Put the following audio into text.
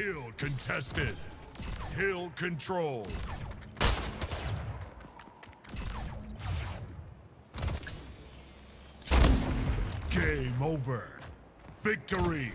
Kill contested. Hill control. Game over. Victory.